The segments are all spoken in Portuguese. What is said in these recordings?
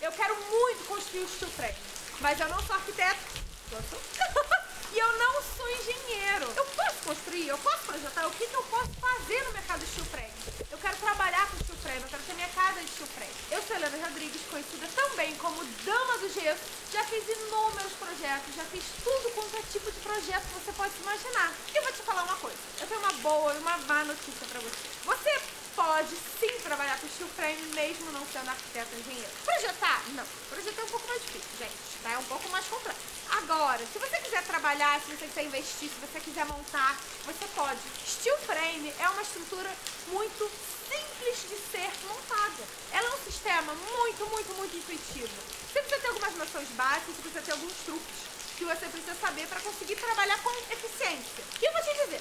Eu quero muito construir o steel mas eu não sou arquiteto. E eu não sou engenheiro. Eu posso construir, eu posso projetar. O que, que eu posso fazer no mercado steel frame? Eu quero trabalhar com steel eu quero ter minha casa de steel. Eu sou Helena Rodrigues, conhecida também como Dama do Gesso. Já fiz inúmeros projetos, já fiz tudo quanto é tipo de projeto que você pode imaginar. E eu vou te falar uma coisa. Eu tenho uma má notícia pra você. Você pode sim trabalhar com steel frame mesmo não sendo arquiteto ou engenheiro. Projetar? Não. Projetar é um pouco mais difícil, gente. Tá? É um pouco mais complexo. Agora, se você quiser trabalhar, se você quiser investir, se você quiser montar, você pode. Steel frame é uma estrutura muito simples de ser montada. Ela é um sistema muito, muito, muito intuitivo. Você precisa ter algumas noções básicas, você precisa ter alguns truques que você precisa saber para conseguir trabalhar com eficiência. E eu vou te dizer,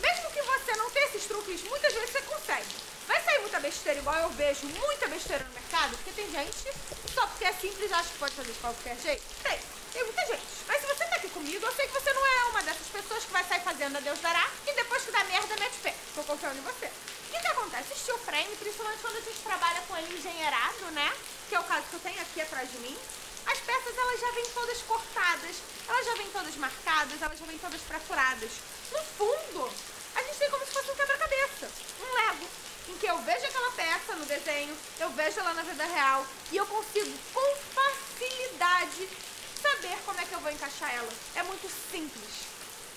mesmo que você não tenha esses truques, muitas vezes você consegue. Vai sair muita besteira, igual eu vejo muita besteira no mercado, porque tem gente, só porque é simples, acha que pode fazer de qualquer jeito. Tem, tem muita gente. Mas se você tá aqui comigo, eu sei que você não é uma dessas pessoas que vai sair fazendo a Deus dará e depois que dá merda, mete pé. Tô confiando em você. O que acontece? Steel frame, principalmente quando a gente trabalha com ele engenheirado, né? Que é o caso que eu tenho aqui atrás de mim. As peças, elas já vêm todas cortadas, elas já vêm todas marcadas, elas já vêm todas perfuradas. No fundo, a gente tem como se fosse um quebra-cabeça, um Lego, em que eu vejo aquela peça no desenho, eu vejo ela na vida real e eu consigo com facilidade saber como é que eu vou encaixar ela. É muito simples.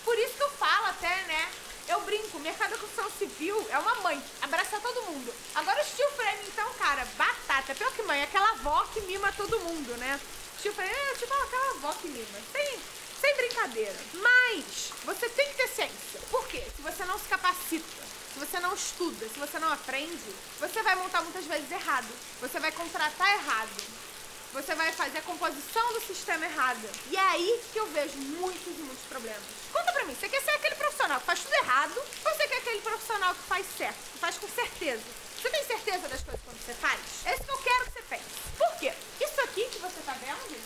Por isso que eu falo até, né? Eu brinco, mercado da construção civil é uma mãe, abraça todo mundo. Agora o steel frame, então, cara, batata. Pior que mãe, aquela avó que mima todo mundo, né? Steel frame é tipo aquela avó que mima. Sem, sem brincadeira. Mas você tem que ter ciência. Por quê? Se você não se capacita, se você não estuda, se você não aprende, você vai montar muitas vezes errado. Você vai contratar errado você vai fazer a composição do sistema errada. E é aí que eu vejo muitos e muitos problemas. Conta pra mim, você quer ser aquele profissional que faz tudo errado ou você quer aquele profissional que faz certo, que faz com certeza? Você tem certeza das coisas quando você faz? É isso que eu quero que você pense. Por quê? Isso aqui que você tá vendo,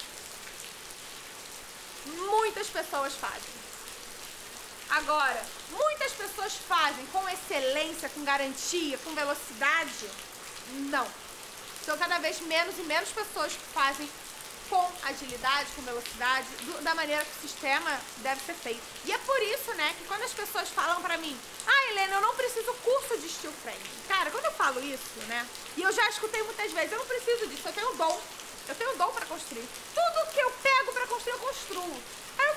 muitas pessoas fazem. Agora, muitas pessoas fazem com excelência, com garantia, com velocidade? Não. São cada vez menos e menos pessoas que fazem com agilidade, com velocidade, do, da maneira que o sistema deve ser feito. E é por isso, né, que quando as pessoas falam pra mim, ah, Helena, eu não preciso curso de steel frame. Cara, quando eu falo isso, né, e eu já escutei muitas vezes, eu não preciso disso, eu tenho dom. Eu tenho dom pra construir. Tudo que eu pego pra construir, eu construo.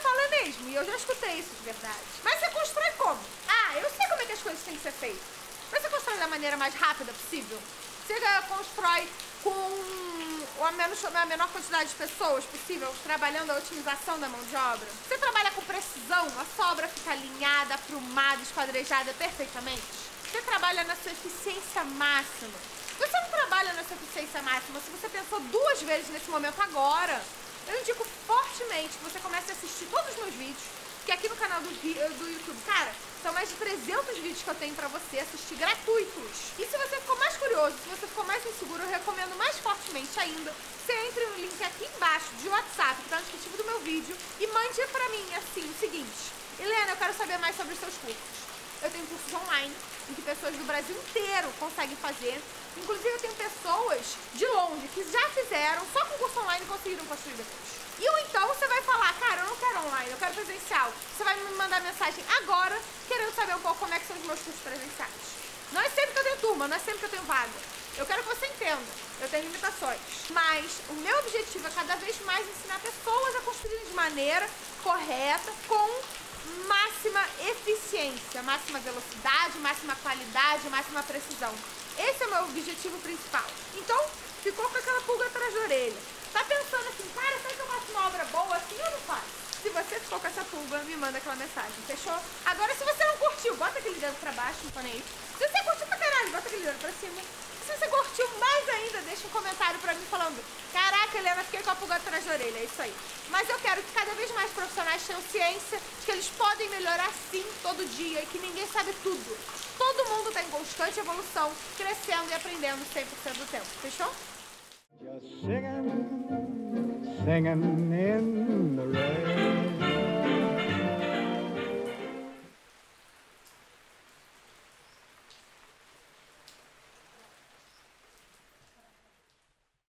É mesmo, e eu já escutei isso de verdade. Mas você constrói como? Ah, eu sei como é que as coisas têm que ser feitas. Mas você constrói da maneira mais rápida possível? Você constrói com a, a menor quantidade de pessoas possível, trabalhando a otimização da mão de obra. Você trabalha com precisão, a sobra fica alinhada, aprumada, esquadrejada perfeitamente. Você trabalha na sua eficiência máxima. Você não trabalha na sua eficiência máxima se você pensou duas vezes nesse momento agora. Eu indico fortemente que você comece a assistir todos os meus vídeos, que aqui no canal do, do YouTube, cara, são mais de 300 vídeos que eu tenho pra você assistir gratuitos. E se você ficou mais curioso, se você ficou mais inseguro, eu recomendo mais fortemente ainda, você entre no link aqui embaixo de WhatsApp, que tá no descritivo do meu vídeo, e mande pra mim, assim, o seguinte. Helena, eu quero saber mais sobre os seus cursos. Eu tenho cursos online, em que pessoas do Brasil inteiro conseguem fazer. Inclusive, eu tenho pessoas de longe que já fizeram, só online conseguiram construir depois. E ou então você vai falar, cara, eu não quero online, eu quero presencial. Você vai me mandar mensagem agora, querendo saber um pouco como é que são os meus cursos presenciais. Não é sempre que eu tenho turma, não é sempre que eu tenho vaga. Eu quero que você entenda, eu tenho limitações. Mas o meu objetivo é cada vez mais ensinar pessoas a construírem de maneira correta, com máxima eficiência, máxima velocidade, máxima qualidade, máxima precisão. Esse é o meu objetivo principal. Então, ficou com aquela pulga atrás da orelha. Tá pensando assim, cara, será que eu faço uma obra boa assim ou não faz? Se você ficou com essa pulga, me manda aquela mensagem, fechou? Agora, se você não curtiu, bota aquele dedo pra baixo, não tô nem aí. Se você curtiu pra caralho, bota aquele dedo pra cima. Se você curtiu mais ainda, deixa um comentário pra mim falando Caraca, Helena, fiquei com a pulga atrás da orelha, é isso aí. Mas eu quero que cada vez mais profissionais tenham ciência de que eles podem melhorar sim todo dia e que ninguém sabe tudo. Todo mundo está em constante evolução, crescendo e aprendendo 100% do tempo, fechou? Singing in the rain.